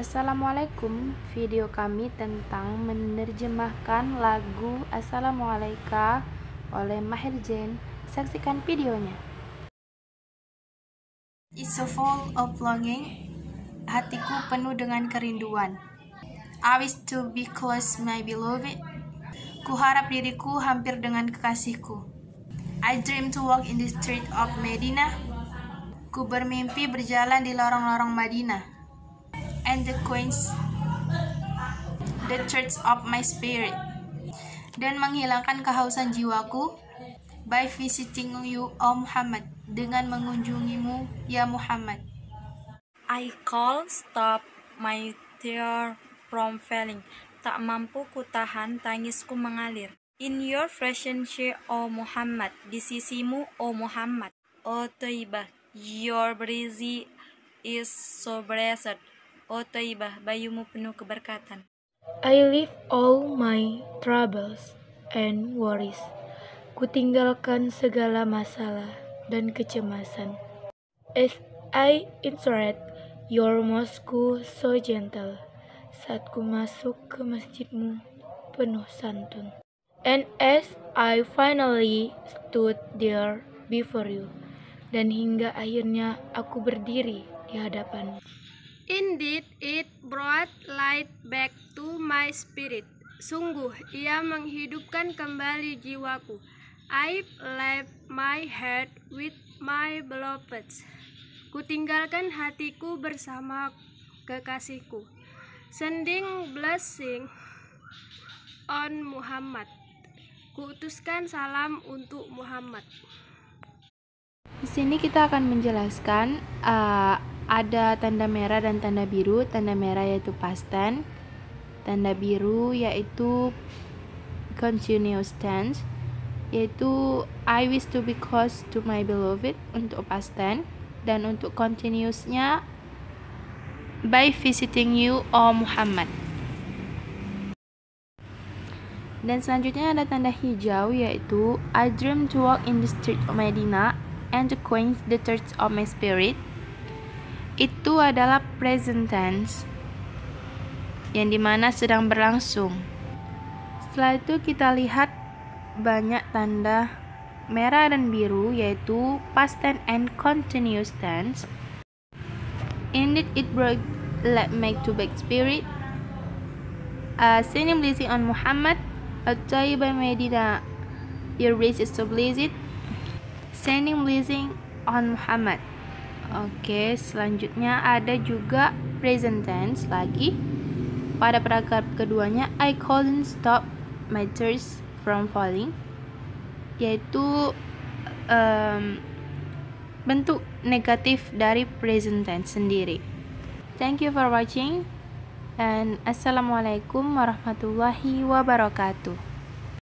Assalamualaikum. Video kami tentang menerjemahkan lagu Assalamualaikum oleh Mahir Jain Saksikan videonya. It's so full of longing. Hatiku penuh dengan kerinduan. I wish to be close my beloved. Ku harap diriku hampir dengan kekasihku. I dream to walk in the street of Medina. Ku bermimpi berjalan di lorong-lorong Madinah and the queens the church of my spirit. Dan menghilangkan kehausan jiwaku by visiting you O Muhammad dengan mengunjungimu ya Muhammad. I call stop my tear from falling. Tak mampu ku tahan tangisku mengalir. In your friendship, O Muhammad, di sisimu, O Muhammad, O Taibah, your breezy is so blessed. Oh Taibah, bayumu penuh keberkatan. I leave all my troubles and worries. Kutinggalkan segala masalah dan kecemasan. As I interact your mosque so gentle. Saat ku masuk ke masjidmu penuh santun. And as I finally stood there before you. Dan hingga akhirnya aku berdiri di hadapanmu. Indeed, it brought light back to my spirit. Sungguh, ia menghidupkan kembali jiwaku. I left my heart with my beloved. Kutinggalkan hatiku bersama kekasihku. Sending blessing on Muhammad. Kuutuskan salam untuk Muhammad. Di sini kita akan menjelaskan uh, ada tanda merah dan tanda biru. Tanda merah yaitu past tense, tanda biru yaitu continuous tense, yaitu I wish to be close to my beloved untuk past tense dan untuk continuousnya by visiting you O Muhammad. Dan selanjutnya ada tanda hijau yaitu I dream to walk in the street of Medina and to quench the thirst of my spirit itu adalah present tense yang di mana sedang berlangsung. Setelah itu kita lihat banyak tanda merah dan biru yaitu past tense and continuous tense. Indeed, it brought let make to back spirit. Uh, sending blessing on Muhammad, a by Medina, your race is so blessed. Sending blessing on Muhammad. Oke, selanjutnya ada juga present tense lagi. Pada paragraf keduanya, I couldn't stop my tears from falling. Yaitu um, bentuk negatif dari present tense sendiri. Thank you for watching and assalamualaikum warahmatullahi wabarakatuh.